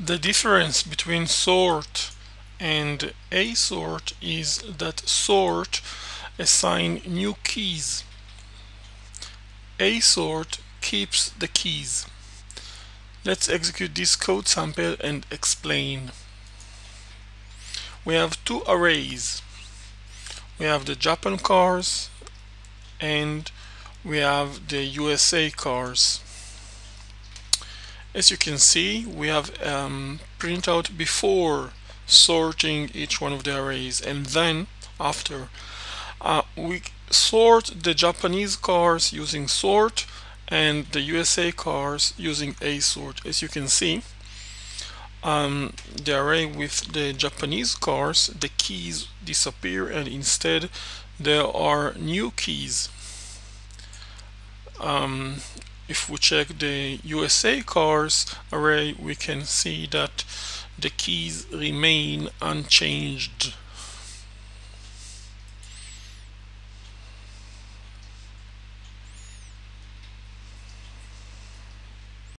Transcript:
The difference between sort and asort is that sort assign new keys. asort keeps the keys. Let's execute this code sample and explain. We have two arrays. We have the Japan cars and we have the USA cars as you can see we have um, printout before sorting each one of the arrays and then after. Uh, we sort the Japanese cars using sort and the USA cars using asort. As you can see um, the array with the Japanese cars the keys disappear and instead there are new keys. Um, if we check the USA cars array we can see that the keys remain unchanged